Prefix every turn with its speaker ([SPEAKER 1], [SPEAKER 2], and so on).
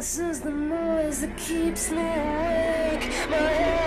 [SPEAKER 1] This is the noise that keeps me awake. My head